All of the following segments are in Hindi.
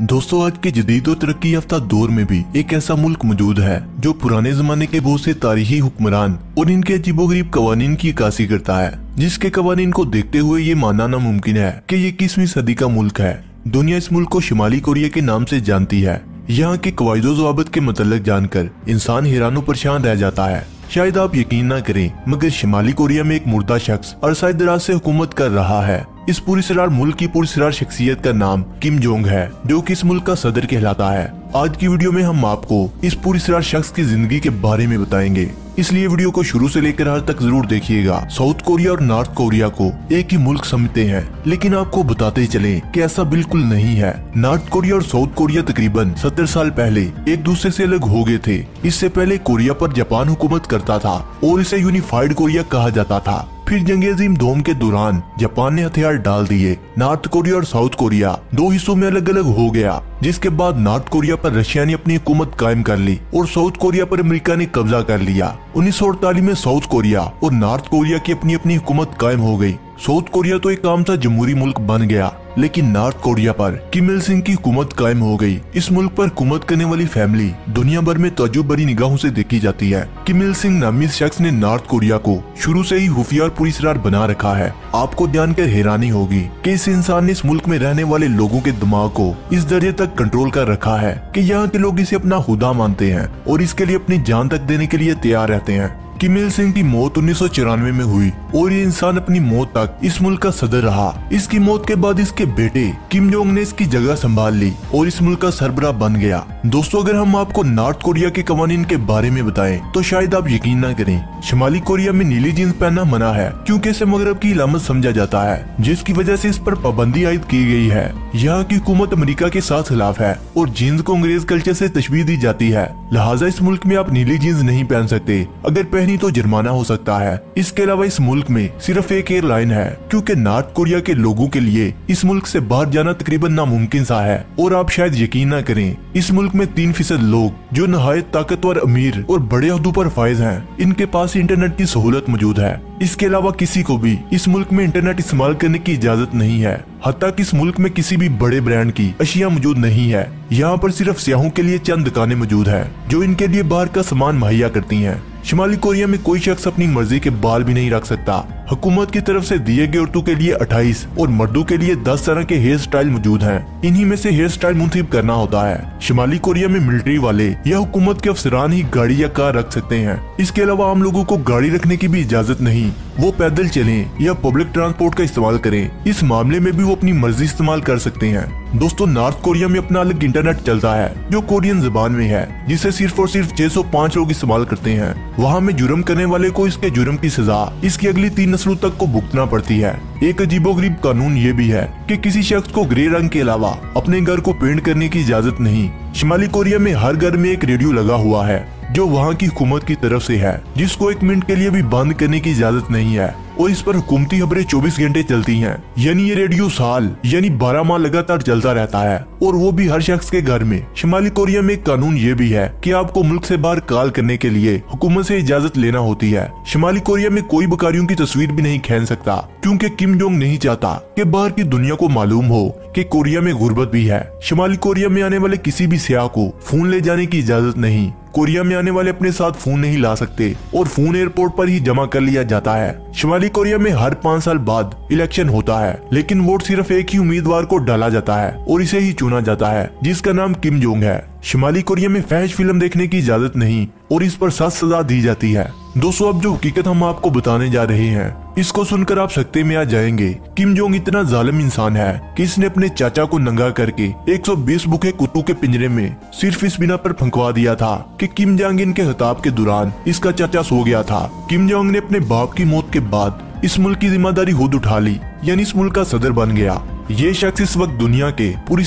दोस्तों, आज के जदीद और तरक्की याफ्ता दौर में भी एक ऐसा मुल्क मौजूद है, जो पुराने जमाने के बहुत से तारीखी हुक्मरान और इनके अजीबोगरीब कवानीन की कासी करता है, जिसके कवानीन को देखते हुए ये मानना नामुमकिन है कि ये किसवीं सदी का मुल्क है। दुनिया इस मुल्क को शिमाली कोरिया के नाम से जानती है। यहाँ के कवायदो जवाबत के मतलब जानकर इंसान हैरानो परेशान रह जाता है। शायद आप यकीन ना करें, मगर शिमाली कोरिया में एक मुर्दा शख्स अरसा दराज से हुकूमत कर रहा है। इस पूरी सरार मुल्क की पूरी सरार शख्सियत का नाम किम जोंग है, जो कि इस मुल्क का सदर कहलाता है। आज की वीडियो में हम आपको इस पूरी सरार शख्स की ज़िंदगी के बारे में बताएँगे। इसलिए वीडियो को शुरू से लेकर हर तक ज़रूर देखिएगा। साउथ कोरिया और नॉर्थ कोरिया को एक ही मुल्क समझते हैं, लेकिन आपको बताते चले कि ऐसा बिल्कुल नहीं है। नॉर्थ कोरिया और साउथ कोरिया तकरीबन सत्तर साल पहले एक दूसरे से अलग हो गए थे। इससे पहले कोरिया पर जापान हुकूमत करता था और इसे यूनिफाइड कोरिया कहा जाता था। फिर जंग अजीम दोम के दौरान जापान ने हथियार डाल दिए नॉर्थ कोरिया और साउथ कोरिया। दो हिस्सों में अलग अलग हो गया, जिसके बाद नॉर्थ कोरिया पर रशिया ने अपनी हुकूमत कायम कर ली और साउथ कोरिया पर अमेरिका ने कब्जा कर लिया। उन्नीस सौ अड़तालीस में साउथ कोरिया और नॉर्थ कोरिया की अपनी अपनी हुकूमत कायम हो गई। साउथ कोरिया तो एक आम सा जमहूरी मुल्क बन गया। लेकिन नॉर्थ कोरिया पर किमिल सिंह की हुकूमत कायम हो गई। इस मुल्क पर हुकूमत करने वाली फैमिली दुनिया भर में तजुब बड़ी निगाहों से देखी जाती है। किमिल सिंह नामी शख्स ने नॉर्थ कोरिया को शुरू से ही खुफिया और पुलिस रार बना रखा है। आपको जानकर हैरानी होगी कि इस इंसान ने इस मुल्क में रहने वाले लोगों के दिमाग को इस दर्जे तक कंट्रोल कर रखा है कि यहाँ के लोग इसे अपना खुदा मानते हैं और इसके लिए अपनी जान तक देने के लिए तैयार रहते हैं। किम इल सिंह की मौत उन्नीस सौ चौरानवे में हुई और ये इंसान अपनी मौत तक इस मुल्क का सदर रहा। इसकी मौत के बाद इसके बेटे किम जोंग ने इसकी जगह संभाल ली और इस मुल्क का सरबरा बन गया। दोस्तों, अगर हम आपको नॉर्थ कोरिया के कवानीन के बारे में बताएँ तो शायद आप यकीन न करें, शिमाली कोरिया में नीली जींस पहनना मना है, क्योंकि इसे मगरब की इलामत समझा जाता है, जिसकी वजह से इस पर पाबंदी आयद की गई है। यहाँ की हुकूमत अमेरिका के साथ खिलाफ है और जीन्स को अंग्रेज़ कल्चर से तशबीह दी जाती है। लिहाजा इस मुल्क में आप नीली जीन्स नहीं पहन सकते। अगर पहनी तो जुर्माना हो सकता है। इसके अलावा इस मुल्क में सिर्फ़ एक एयरलाइन है, क्योंकि नॉर्थ कोरिया के लोगों के लिए इस मुल्क से बाहर जाना तकरीबन नामुमकिन सा है। और आप शायद यकीन न करें, इस मुल्क में तीन फ़ीसद लोग, जो नहायत ताकतवर अमीर और बड़े अहदों पर फायज हैं, इनके पास इंटरनेट की सहूलत मौजूद है। इसके अलावा किसी को भी इस मुल्क में इंटरनेट इस्तेमाल करने की इजाज़त नहीं है हत्या कि इस मुल्क में किसी भी बड़े ब्रांड की अशिया मौजूद नहीं है। यहाँ पर सिर्फ़ सियाहों के लिए चंद दुकानें मौजूद है, जो इनके लिए बाहर का सामान मुहैया करती हैं। शिमाली कोरिया में कोई शख्स अपनी मर्ज़ी के बाल भी नहीं रख सकता। हुकूमत की तरफ़ से दिए गए औरतों के लिए 28 और मर्दों के लिए 10 तरह के हेयर स्टाइल मौजूद हैं। इन्हीं में से हेयर स्टाइल मुंतब करना होता है। शिमाली कोरिया में मिलिट्री वाले या हुकूमत के अफसरान ही गाड़ी या कार रख सकते हैं। इसके अलावा आम लोगों को गाड़ी रखने की भी इजाज़त नहीं। वो पैदल चलें या पब्लिक ट्रांसपोर्ट का इस्तेमाल करें। इस मामले में भी वो अपनी मर्ज़ी इस्तेमाल कर सकते हैं। दोस्तों नॉर्थ कोरिया में अपना अलग इंटरनेट चलता है, जो कोरियन जबान में है, जिसे सिर्फ़ और सिर्फ़ 605 लोग इस्तेमाल करते हैं। वहाँ में जुर्म करने वाले को इसके जुर्म की सजा, इसकी अगली तीन नस्लों तक को भुगतना पड़ती है। एक अजीबो गरीब कानून ये भी है कि किसी शख्स को ग्रे रंग के अलावा अपने घर को पेंट करने की इजाज़त नहीं। शिमाली कोरिया में हर घर में एक रेडियो लगा हुआ है, जो वहाँ की हुकूमत की तरफ़ से है, जिसको एक मिनट के लिए भी बंद करने की इजाज़त नहीं है। और इस पर हुकूमती खबरें 24 घंटे चलती हैं। यानी ये रेडियो साल, यानी 12 माह लगातार चलता रहता है। और वो भी हर शख्स के घर में। शिमाली कोरिया में कानून ये भी है कि आपको मुल्क से बाहर कॉल करने के लिए हुकूमत से इजाज़त लेना होती है। शिमाली कोरिया में कोई बकारियों की तस्वीर भी नहीं खेल सकता, क्यूँकी किम जोंग नहीं चाहता कि बाहर की दुनिया को मालूम हो की कोरिया में गुर्बत भी है। शिमाली कोरिया में आने वाले किसी भी सियाह को फ़ोन ले जाने की इजाज़त नहीं। कोरिया में आने वाले अपने साथ फ़ोन नहीं ला सकते और फ़ोन एयरपोर्ट पर ही जमा कर लिया जाता है। शिमाली कोरिया में हर पाँच साल बाद इलेक्शन होता है, लेकिन वोट सिर्फ़ एक ही उम्मीदवार को डाला जाता है और इसे ही चुना जाता है, जिसका नाम किम जोंग है। शिमाली कोरिया में फैश फ़िल्म देखने की इजाज़त नहीं और इस पर सख्त सजा दी जाती है। दोस्तों, अब जो हकीकत हम आपको बताने जा रहे हैं, इसको सुनकर आप सकते में आ जाएँगे। किम जोंग इतना जालिम इंसान है कि इसने अपने चाचा को नंगा करके 120 बुके कुत्तों के पिंजरे में सिर्फ़ इस बिना पर फंकवा दिया था कि किम जांग इन के खिताब के दौरान इसका चाचा सो गया था। किम जोंग ने अपने बाप की मौत के बाद इस मुल्क की ज़िम्मेदारी खुद उठा ली, यानी इस मुल्क का सदर बन गया। ये शख्स इस वक्त दुनिया के पूरी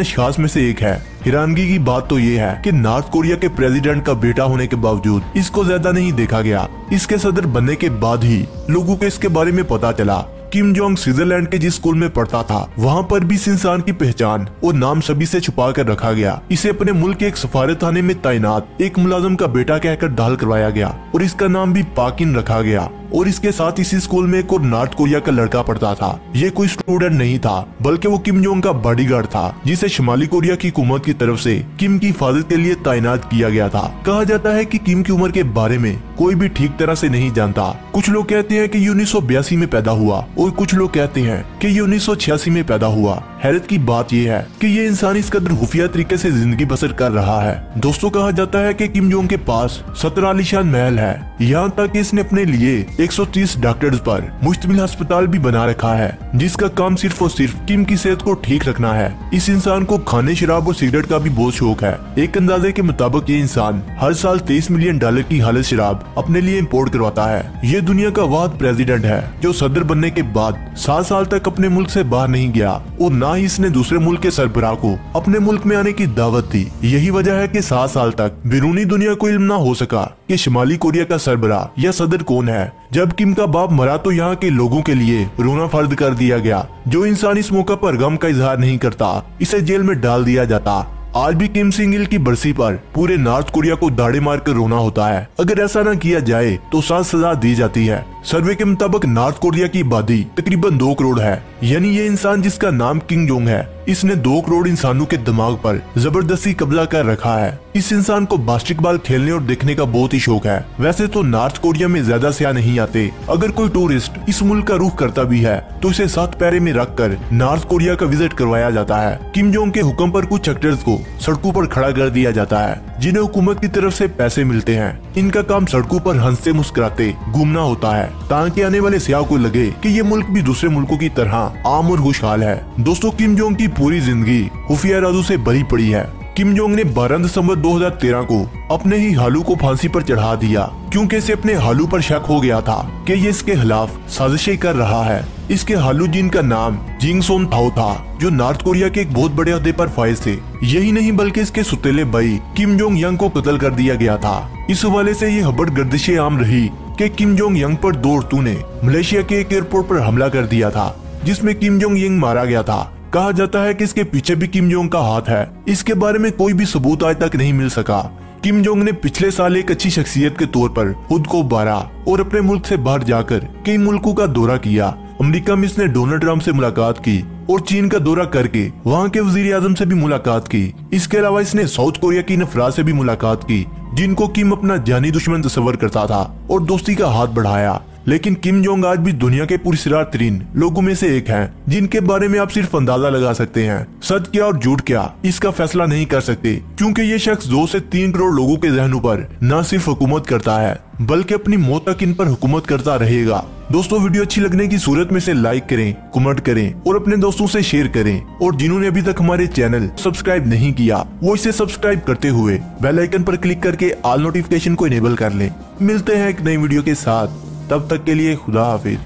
अशास में से एक है। हैरानगी की बात तो ये है कि नॉर्थ कोरिया के प्रेसिडेंट का बेटा होने के बावजूद इसको ज़्यादा नहीं देखा गया। इसके सदर बनने के बाद ही लोगों को इसके बारे में पता चला किम जोंग स्विट्जरलैंड के जिस स्कूल में पढ़ता था, वहाँ पर भी इस इंसान की पहचान और नाम सभी से छुपा कर रखा गया। इसे अपने मुल्क के एक सफारत थाने में तैनात एक मुलाजम का बेटा कहकर दाल करवाया गया और इसका नाम भी पाकिन रखा गया। और इसके साथ इसी स्कूल में एक और नॉर्थ कोरिया का लड़का पढ़ता था। ये कोई स्टूडेंट नहीं था, बल्कि वो किम जोंग का बॉडीगार्ड था, जिसे शुमाली कोरिया की हुकूमत की तरफ़ से किम की हिफाजत के लिए तैनात किया गया था। कहा जाता है कि किम की उम्र के बारे में कोई भी ठीक तरह से नहीं जानता। कुछ लोग कहते हैं कि उन्नीस में पैदा हुआ, और कुछ लोग कहते हैं कि ये उन्नीस सौ छियासी में पैदा हुआ। हैरत की बात यह है कि ये इंसान इस कदर खुफिया तरीके से ज़िंदगी बसर कर रहा है। दोस्तों, कहा जाता है कि किम जोंग के पास सत्रह आलिशान महल है। यहाँ तक कि इसने अपने लिए 130 डॉक्टर्स पर मुश्तमिल अस्पताल भी बना रखा है, जिसका काम सिर्फ़ और सिर्फ़ किम की सेहत को ठीक रखना है। इस इंसान को खाने, शराब और सिगरेट का भी बहुत शौक है। एक अंदाजे के मुताबिक ये इंसान हर साल तेईस मिलियन डॉलर की हालत शराब अपने लिए इम्पोर्ट करवाता है। ये दुनिया का वाद प्रेसिडेंट है, जो सदर बनने के बाद सात साल तक अपने मुल्क ऐसी बाहर नहीं गया और न ही इसने दूसरे मुल्क के सरबराह को अपने मुल्क में आने की दावत दी। यही वजह है की सात साल तक बिरूनी दुनिया को इल्म न हो सका की शुमाली कोरिया का सरबराह या सदर कौन है जब किम का बाप मरा तो यहाँ के लोगों के लिए रोना फर्द कर दिया गया, जो इंसान इस मौका पर गम का इजहार नहीं करता, इसे जेल में डाल दिया जाता। आज भी किम सिंग की बरसी पर पूरे नॉर्थ कोरिया को दाड़े मार कर रोना होता है। अगर ऐसा न किया जाए तो सात सजा दी जाती है। सर्वे के मुताबिक नॉर्थ कोरिया की आबादी तकरीबन दो करोड़ है। यानी ये इंसान जिसका नाम किंग जोंग है, इसने दो करोड़ इंसानों के दिमाग पर ज़बरदस्ती कब्जा कर रखा है। इस इंसान को बास्केटबॉल खेलने और देखने का बहुत ही शौक है। वैसे तो नॉर्थ कोरिया में ज़्यादा सिया नहीं आते। अगर कोई टूरिस्ट इस मुल्क का रुख करता भी है तो इसे सात पैरे में रख कर नॉर्थ कोरिया का विज़िट करवाया जाता है। किम जोंग के हुक्म पर कुछ एक्टर्स को सड़कों पर खड़ा कर दिया जाता है। जिन्हें हुकूमत की तरफ़ से पैसे मिलते हैं। इनका काम सड़कों पर हँसते मुस्कुराते घूमना होता है। ताकि आने वाले सियाह को लगे कि ये मुल्क भी दूसरे मुल्कों की तरह आम और खुशहाल है। दोस्तों, किम जोंग की पूरी ज़िंदगी खुफिया राजू से भरी पड़ी है। किम जोंग ने 12 दिसंबर 2013 को अपने ही हालू को फांसी पर चढ़ा दिया, क्योंकि इसे अपने हालू पर शक हो गया था कि ये इसके खिलाफ साजिशें कर रहा है। इसके हालू जिन का नाम जिंग सोन थाओ था, जो नॉर्थ कोरिया के एक बहुत बड़े अहदे पर फायज थे। यही नहीं, बल्कि इसके सुतेले भाई किम जोंग यंग को कत्ल कर दिया गया था। इस हवाले से ये हबड़ गर्दिशें आम रही कि किम जोंग यंग पर दो औरतों ने मलेशिया के एक एयरपोर्ट पर हमला कर दिया था, जिसमें किम जोंग यंग मारा गया था। कहा जाता है कि इसके पीछे भी किम जोंग का हाथ है। इसके बारे में कोई भी सबूत आज तक नहीं मिल सका। किम जोंग ने पिछले साल एक अच्छी शख्सियत के तौर पर खुद को बारा और अपने मुल्क से बाहर जाकर कई मुल्कों का दौरा किया। अमेरिका में इसने डोनाल्ड ट्रंप से मुलाकात की और चीन का दौरा करके वहाँ के वज़ीर आज़म से भी मुलाकात की। इसके अलावा इसने साउथ कोरिया की नफरा से भी मुलाकात की, जिनको किम अपना जानी दुश्मन तस्वर करता था और दोस्ती का हाथ बढ़ाया। लेकिन किम जोंग आज भी दुनिया के पुरसरार तरीन लोगों में से एक हैं, जिनके बारे में आप सिर्फ़ अंदाज़ा लगा सकते हैं। सच क्या और झूठ क्या इसका फैसला नहीं कर सकते क्योंकि ये शख्स दो से तीन करोड़ लोगों के जहनों पर न सिर्फ़ हुकूमत करता है बल्कि अपनी मौत तक इन पर हुकूमत करता रहेगा। दोस्तों वीडियो अच्छी लगने की सूरत में से लाइक करें कमेंट करें और अपने दोस्तों से शेयर करें। और जिन्होंने अभी तक हमारे चैनल सब्सक्राइब नहीं किया वो इसे सब्सक्राइब करते हुए बेल आइकन पर क्लिक करके ऑल नोटिफिकेशन को इनेबल कर लें। मिलते हैं एक नई वीडियो के साथ। तब तक के लिए खुदा हाफिज।